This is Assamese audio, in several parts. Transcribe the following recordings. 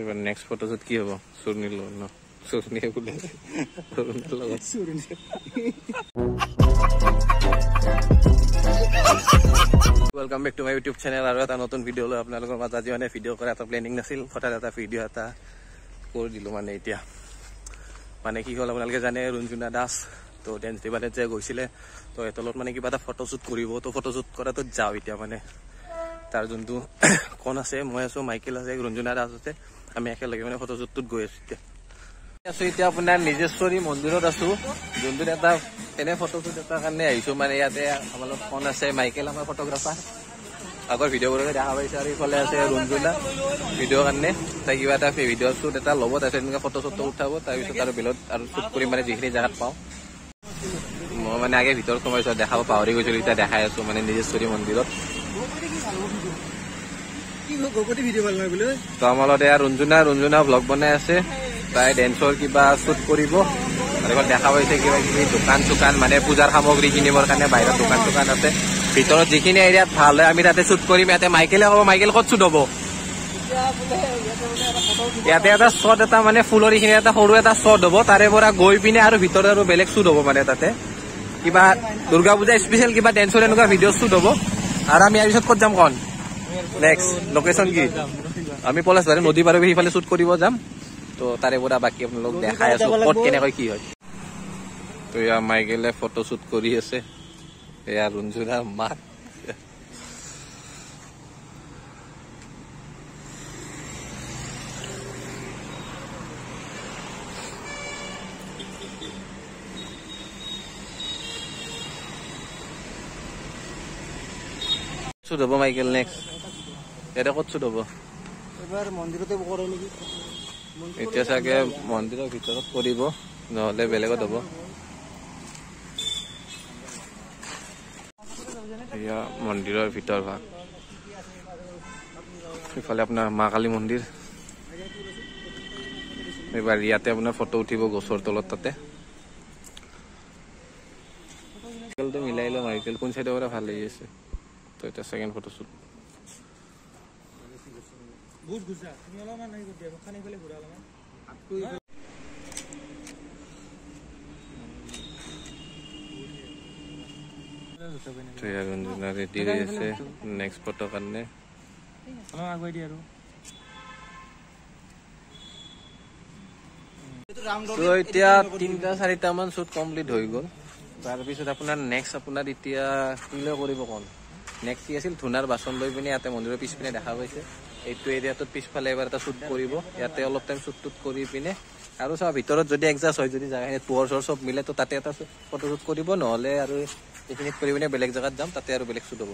এবাৰ নেক্সট ফটোশ্বুট কি হ'ব? ন চুৰ্ণীয়ে বোলে লগত welcome back to my YouTube channel আৰু এটা নতুন ভিডিঅ' লৈ আপোনালোকৰ মাজত। আজি মানে ভিডিঅ' কৰা এটা প্লেনিং নাছিল হঠাৎ এটা ভিডিঅ' এটা কৰি দিলোঁ মানে এতিয়া। মানে কি হ'ল আপোনালোকে জানে ৰঞ্জুনা দাস তো ডেন্স ডিপাৰ্টমেণ্ট যে গৈছিলে তো এতলত মানে কিবা এটা ফটোশ্বুট কৰিব। তো ফটোশ্বুট কৰাটো যাওঁ এতিয়া মানে। তাৰ যোনটো কণ আছে মই আছোঁ মাইকেল আছে ৰঞ্জুনা দাস আছে আমি একেলগে মানে ফটোশ্বুটটোত গৈ আছোঁ এতিয়া। আছো এতিয়া আপোনাৰ নিজেশ্বৰী মন্দিৰত আছো যোনটোত এটা এনে ফটোশ্বুট এটাৰ কাৰণে আহিছো মানে ইয়াতে আমাৰ লগত ফোন আছে মাইকেল আমাৰ ফটোগ্ৰাফাৰ। আগৰ ভিডিঅ'বোৰতে দেখা পাইছে আৰু ইফালে আছে ৰঞ্জুনা ভিডিঅ'ৰ কাৰণে। তাই কিবা এটা ভিডিঅ' শ্বুট এটা ল'ব তাৰপিছত এনেকুৱা ফটো শ্বুট উঠাব তাৰপিছত আৰু বেলেগ আৰু শ্বুট কৰিম মানে যিখিনি জেগাত পাওঁ। মই মানে আগে ভিতৰত সোমাইছো দেখাব পাহৰি গৈছিলো এতিয়া দেখাই আছো মানে নিজেশ্বৰী মন্দিৰত। তো আমাৰ লগত এয়া ৰঞ্জুনা ৰঞ্জুনা ভ্লগ বনাই আছে। তাই ডেন্সৰ কিবা শ্বুট কৰিব। দেখা পাইছে কিবা কিবি দোকান চোকান মানে পূজাৰ সামগ্ৰী কিনিবৰ কাৰণে বাহিৰত দোকান চোকান আছে। ভিতৰত যিখিনি এৰিয়াত ভাল হয় আমি তাতে শ্বুট কৰিম। ইয়াতে মাইকেলে ক'ব মাইকেল ক'ত শ্বুট হ'ব? ইয়াতে এটা শ্বট এটা মানে ফুলৰ এইখিনি এটা সৰু এটা শ্বট হ'ব। তাৰে পৰা গৈ পিনে আৰু ভিতৰত আৰু বেলেগ শ্বুট হ'ব মানে তাতে। কিবা দুৰ্গা পূজা স্পেচিয়েল কিবা ডেন্সৰ এনেকুৱা ভিডিঅ' শ্বুট হ'ব। আৰু আমি ইয়াৰ পিছত ক'ত যাম কন? নেক্সট লোকেশ্যন কি? আমি পলাশবাৰী নদী পাৰ সিফালে শ্বুট কৰিব যাম। তো তাৰে পৰা বাকী আপোনালোক দেখাই আছো ক'ত কেনেকৈ কি হয়। তো এয়া মাইকেলে ফটো শ্বুট কৰি আছে। এয়া ৰঞ্জুনাৰ মাক হ'ব মাইকেল নেক্সট এতিয়া ক'ত হ'ব? এবাৰ মন্দিৰতে কৰে নেকি? এতিয়া চাগে মন্দিৰৰ ভিতৰত কৰিব নহ'লে বেলেগত হ'ব। এয়া মন্দিৰৰ ভিতৰ ভাগ। ইফালে আপোনাৰ মা কালী মন্দিৰ। এইবাৰ ইয়াতে আপোনাৰ ফটো উঠিব গছৰ তলত তাতে। মিলাই লওঁ মাইকেল কোন চাইডৰ পৰা ভাল লাগি আছে? তো এতিয়া ছেকেণ্ড ফটোশ্বুট বহুত ঘূৰা তুমি অলপমান হেৰি কৰি দিয়া খানি পেলাই ঘূৰা অলপমান ৰঞ্জনা ৰেডি হৈ আছে নেক্সট ফটোৰ কাৰণে অলপ আগুৱাই দিয়া আৰু তো এতিয়া তিনিটা চাৰিটা মান শ্বুট কমপ্লিট হৈ গ'ল তাৰপিছত আপোনাৰ নেক্সট আপোনাৰ এতিয়া কিলৈ কৰিব কম নেক্সট কি আছিল? ধূনাৰ বাচন লৈ পিনে ইয়াতে মন্দিৰৰ পিছপিনে দেখা পাইছে এইটো এৰিয়াটোত পিছফালে এবাৰ এটা শ্বুট কৰিব। ইয়াতে অলপ টাইম শ্বুট টুট কৰি পিনে। আৰু চাওঁ ভিতৰত যদি এডজাষ্ট হয় যদি জেগাখিনিত পোহৰ চোহৰ চব মিলে তো তাতে এটা ফটো শ্বুট কৰিব। নহ'লে আৰু এইখিনিত কৰি পিনে বেলেগ জেগাত যাম তাতে আৰু বেলেগ শ্বুট হ'ব।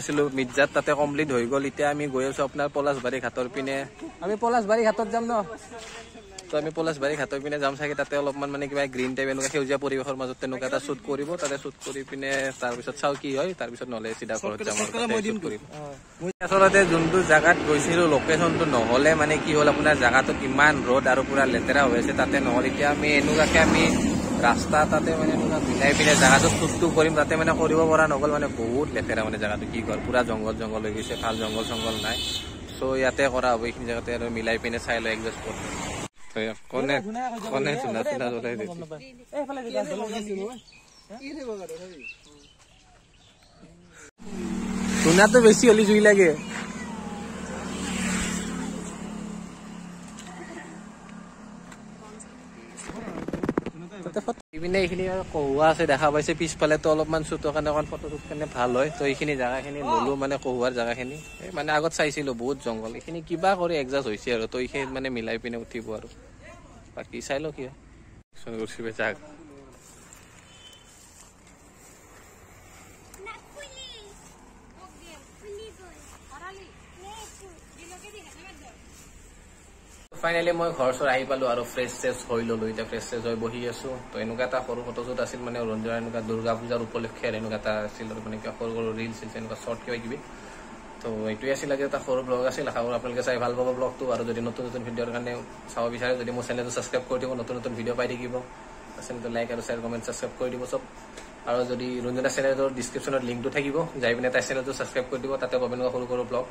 আছিলো মিৰ্জাত তাতে কমপ্লিট হৈ গ'ল। এতিয়া আমি গৈ আছো আপোনাৰ পলাশবাৰী ঘাটৰ পিনে। আমি পলাশবাৰী ঘাটত যাম ন? তো আমি পলাশবাৰী ঘাটৰ পিনে যাম চাগে তাতে অলপমান মানে কিবা গ্ৰীণ টাইপ এনেকুৱা সেউজীয়া পৰিৱেশৰ মাজত তেনেকুৱা এটা শ্বুট কৰিব। তাতে শ্বুট কৰি পিনে তাৰপিছত চাওঁ কি হয় তাৰপিছত নহ'লে চিধা ঘৰত যাম আচলতে যোনটো জেগাত গৈছিলো লোকেশ্যনটো নহ'লে মানে কি হ'ল আপোনাৰ জেগাটোত ইমান ৰ'দ আৰু পুৰা লেতেৰা হৈ আছে তাতে নহ'ল। এতিয়া আমি এনেকুৱাকে আমি ৰাস্তা তাতে মানে মিলাই পিনে জেগাটো শ্বুটটো কৰিম তাতে মানে কৰিব পৰা নগ'ল মানে বহুত লেতেৰা মানে জেগাটো কি কয় পুৰা জংঘল জংঘল হৈ গৈছে ভাল জংঘল চংঘল নাই। চ' ইয়াতে কৰা হ'ব এইখিনি জেগাতে আৰু মিলাই পিনে চাই লওঁ কৰি দিছে? এইফালে চুনাটো বেছি হ'লে জুই লাগে। ইপিনে এইখিনি কহুৱা আছে দেখা পাইছে পিছফালেতো অলপমান শ্বুটৰ কাৰণে অকণ ফটো শ্বুট কাৰণে ভাল হয়। তো এইখিনি জেগাখিনি ল'লো মানে কহুৱাৰ জেগাখিনি। এই মানে আগত চাইছিলো বহুত জংঘল। এইখিনি কিবা কৰি এডজাষ্ট হৈছে আৰু তো এইখিনি মানে মিলাই পিনে উঠিব আৰু। বাকী চাই লওঁ কি হয় ফাইনেলি মই ঘৰ চৰ আহি পালো আৰু ফ্ৰেছ চেছ হৈ ললো। এতিয়া ফ্ৰেছ চেছ হৈ বহি আছো। তো এনেকুৱা এটা সৰু ফটোশ্বুট আছিল মানে ৰঞ্জনৰ এনেকুৱা দুৰ্গা পূজাৰ উপলক্ষে এনেকুৱা এটা আছিল আৰু মানে কিবা সৰু সৰু ৰিল চিল এনেকুৱা শ্বৰ্ট কিবা কিবি। তো এইটোৱে আছিল আজি এটা সৰু ব্লগ আছিল। আশা কৰোঁ আপোনালোকে চাই ভাল পাব ব্লগটো আৰু যদি নতুন নতুন ভিডিঅ'ৰ কাৰণে চাব বিচাৰে যদি মোৰ চেনেলটো ছাবস্ক্ৰাইব কৰি দিব নতুন নতুন ভিডিঅ' পাই থাকিব। চেনেলটো লাইক আৰু শ্বেয়াৰ কমেণ্ট ছাবস্ক্ৰাইব কৰি দিব চব। আৰু যদি ৰঞ্জনা চেনেলৰ ডিছক্ৰিপশ্যনত লিংকটো থাকিব যাই পিনে তাই চেনেলটো ছাবস্ক্ৰাইব কৰি দিব। তাতে পাব এনেকুৱা সৰু সৰু ব্লগ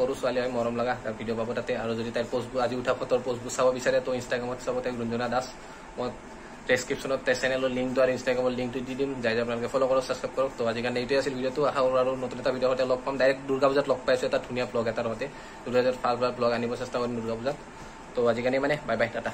সৰু ছোৱালী হয় মৰম লগা ভিডিঅ' পাব তাতে আৰু যদি তাইৰ পষ্টবোৰ আজি উঠা ফটোৰ পষ্টবোৰ চাব বিচাৰে তো ইনষ্টাগ্ৰামত চাব তাইক ৰঞ্জনা দাস। মই ডেছক্ৰিপশ্যনত তাই চেনেলৰ লিংকটো আৰু ইনষ্টাগ্ৰামৰ লিংকটো দি দিম যাই যাই আপোনালোকে ফ'ল' কৰক ছাবস্ক্ৰাইব কৰক। তো আজি কাৰণে এইটোৱে আছিল ভিডিঅ'টো। আশা কৰোঁ আৰু নতুন এটা ভিডিঅ' সৈতে লগ পাম। ডাইৰেক্ট দুৰ্গা পূজাত লগ পাইছোঁ এটা ধুনীয়া ব্লগ এটাৰ সৈতে। দুৰ্গা পূজাত ভাল ভাল ব্লগ আনিব চেষ্টা কৰিম দুৰ্গা পূজাত। তো আজি কাৰণে মানে বাই বাই টাটা।